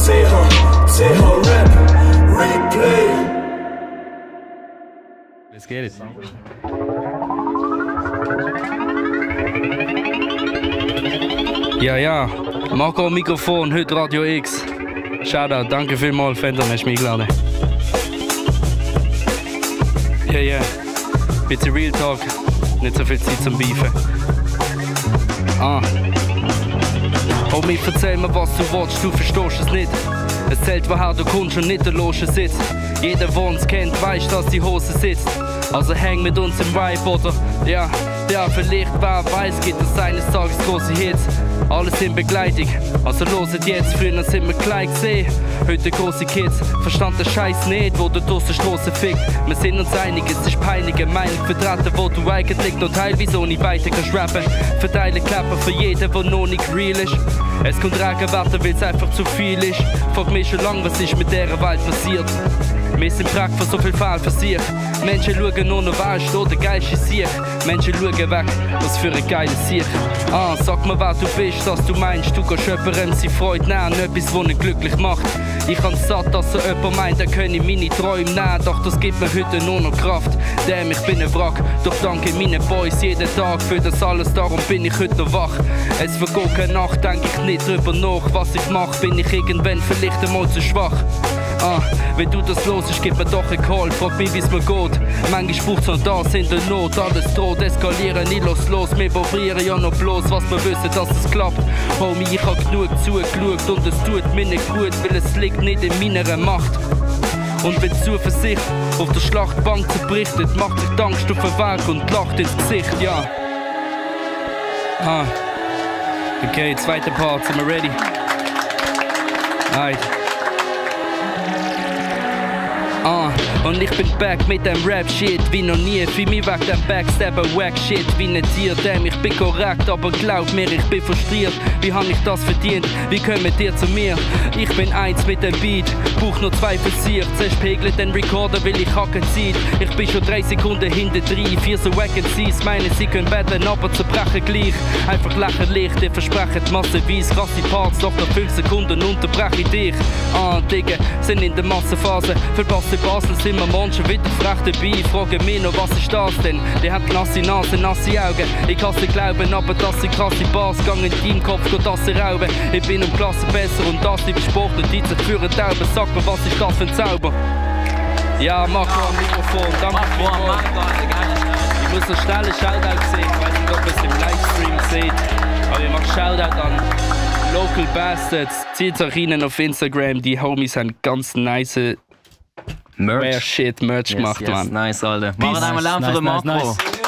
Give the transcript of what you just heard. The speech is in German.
CH, CH Rap, Replay. Let's get it. Ja, ja. Marco Mikrofon, heute Radio X. Shoutout, danke vielmals, Fender, hast mich eingeladen. Ja, ja. Bitte Real Talk. Nicht so viel Zeit zum Beefen. Ah. Homie, erzähl mir, was du willst, du verstehst es nicht. Es zählt, woher du kommst und nicht der Loge sitzt. Jeder, der uns kennt, weiß, dass die Hose sitzt. Also häng mit uns im Vibe, oder? Ja, ja, vielleicht, wer weiß, gibt es eines Tages große Hits. Alles in Begleitung, also loset jetzt, früher sind wir gleich gesehen. Heute große Kids, verstand der Scheiß nicht, wo du durch die Straße fickt. Wir sind uns einig, es ist peinliche Meinung vertreten, wo du eigentlich noch teilweise ohne weiter kannst rappen. Verteile Klappen für jeden, der noch nicht real ist. Es kommt Regenwetter, weil es einfach zu viel ist. Frag mich schon lang, was ist mit dieser Welt passiert. Wir sind Prag für so viel Fall sich. Menschen schauen nur noch, wer ist der geilste Sieg. Menschen schauen weg, was für ein geiles Sieg. Ah, sag mir, wer du bist, dass du meinst, du kannst jemandem seine Freude nehmen, etwas, was ihn glücklich macht. Ich han satt, dass so jemand meint, er könne meine Träume nehmen, doch das gibt mir heute nur noch Kraft. Damn, ich bin ein Wrack, doch danke meinen Boys jeden Tag für das alles, darum bin ich heute noch wach. Es vergeht keine Nacht, denk ich nicht drüber nach, was ich mach, bin ich irgendwann vielleicht einmal zu schwach. Ah, wenn du das los ist, gib mir doch einen Call, frag mich, wie's mir geht. Manchmal braucht's noch das in der Not, alles droht, eskalieren, nie los, los. Wir probieren ja noch bloß, was wir wissen, dass es klappt. Homie, ich hab genug zugeschaut und es tut mir nicht gut, weil es liegt nicht in meiner Macht. Und wenn Zuversicht auf der Schlachtbank zerbrichtet, macht sich Angst auf den Weg und lacht ins Gesicht, ja. Ah. Okay, zweiter Part, sind wir ready? Alright. Und ich bin back mit dem Rap-Shit wie noch nie. Für mich weg dem Backstabber Wack-Shit wie Tier. Damn, ich bin korrekt, aber glaub mir, ich bin frustriert. Wie hab ich das verdient? Wie kommt ihr zu mir? Ich bin eins mit dem Beat, buch nur zwei für sich. Zerspiegelt den Recorder, will ich hacken zieht. Ich bin schon drei Sekunden hinter drei. Vier so Wackensies, meine, sie können battlen, aber zerbrechen gleich. Einfach lächerlich, die versprechen massenweise krasse Parts, doch nach fünf Sekunden unterbreche ich dich. Ah, Digga, sind in der Massenphase, in Basel sind morgen schon wieder frech dabei. Frage mich noch, was ist das denn? Die hat nasse Nase, nasse Augen. Ich kann nicht glauben, aber das sind krasse Bars. Gang in deinem Kopf, geht das rauben. Ich bin um Klasse besser und das liebe Sport und die führen Tauben. Sag mir, was ist das für ein Zauber? Ja, Makro am Mikrofon, danke vielmals. Ich muss noch schnell Shoutout sehen. Ich weiß nicht, ob ihr es im Livestream seht. Aber ich mache Shoutout an Local Bastards. Zieht euch rein auf Instagram. Die Homies haben ganz nice Rare Merch. Shit Merch Yes, gemacht, yes, Mann. nice, Alter. Machen einmal Lärm für nice, den nice, Marco. nice.